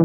Oh,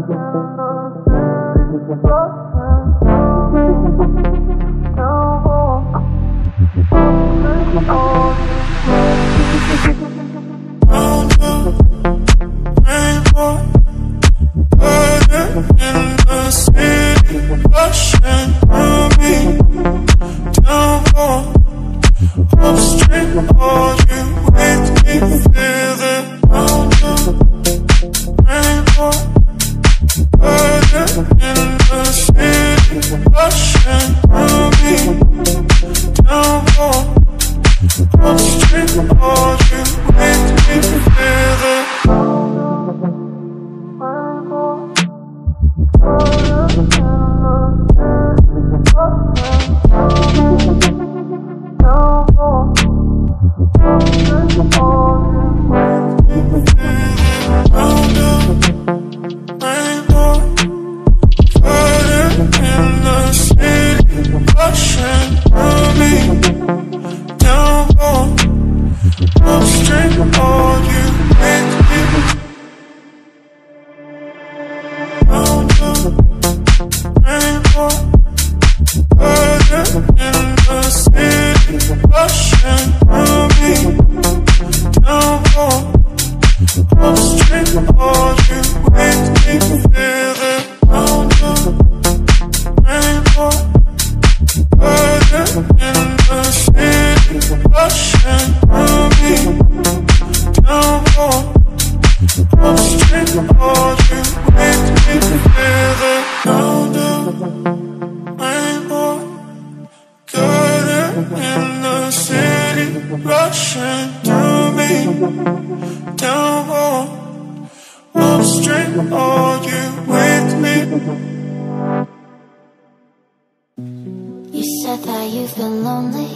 that you've been lonely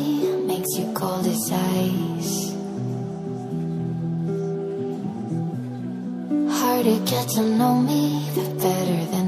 makes you cold as ice. Hard to get to know me, the better than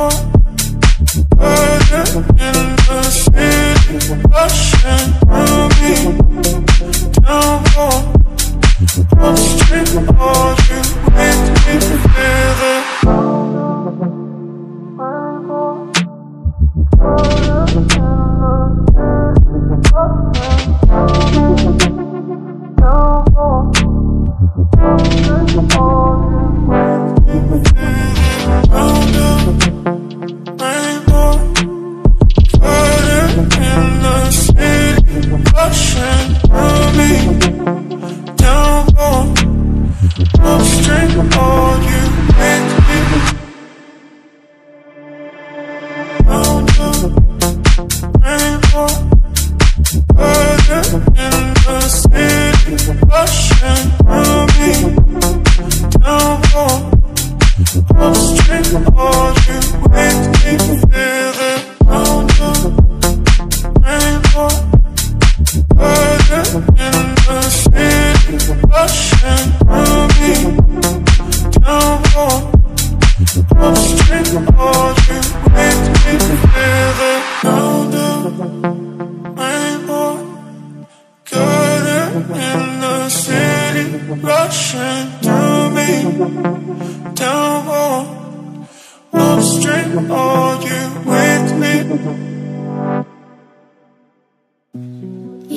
Oh.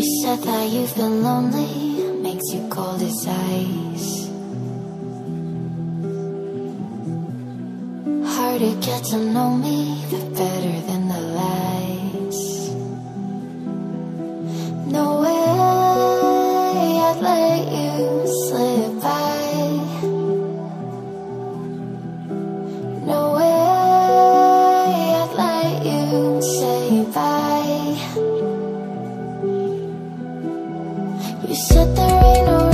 You said that you've been lonely, makes you cold as ice. Hard to get to know me, the but there ain't no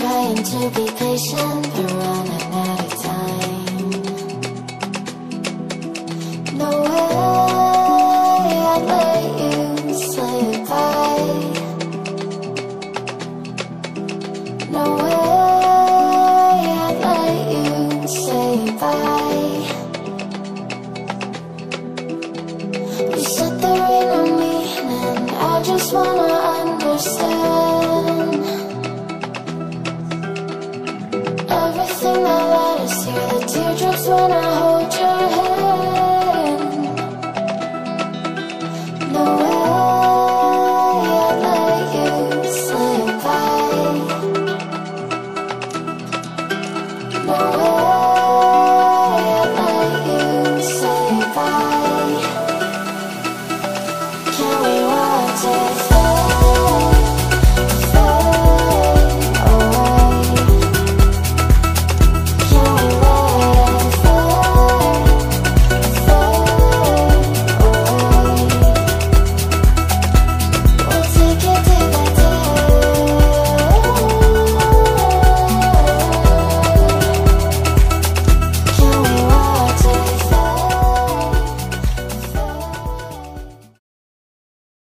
trying to be patient. just wanna understand.